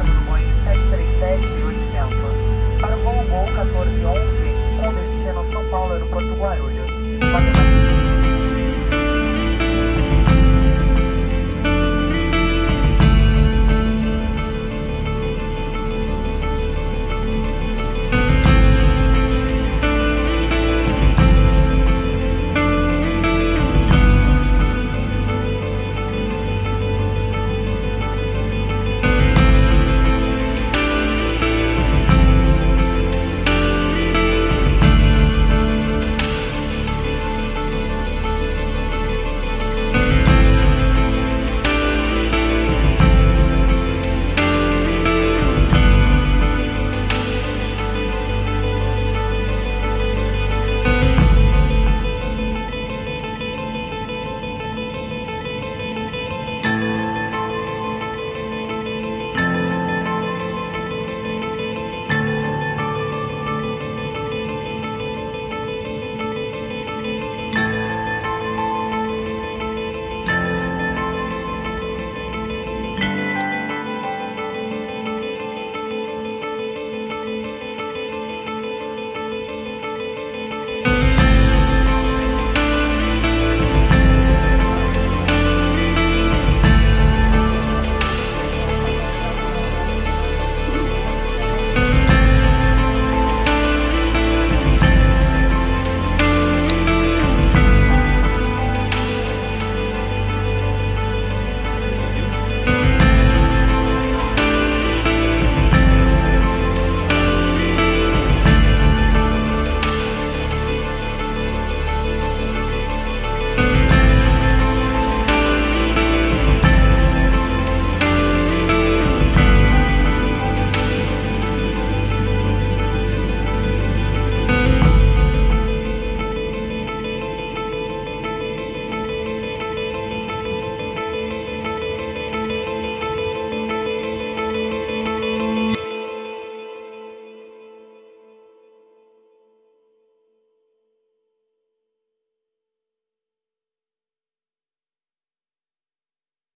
aeroporto do Boeing 737 800 para o voo Gol 1411 com destino São Paulo, aeroporto Guarulhos.